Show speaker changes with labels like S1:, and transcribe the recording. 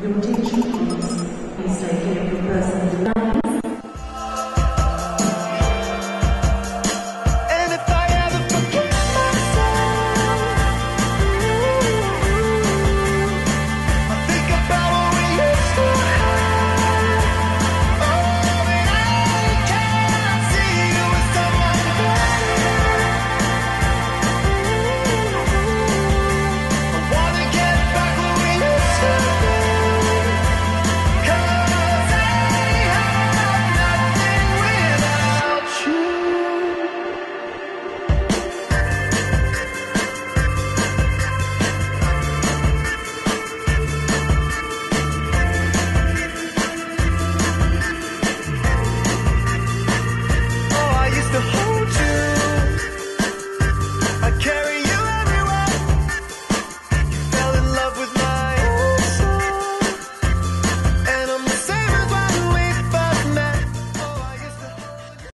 S1: Your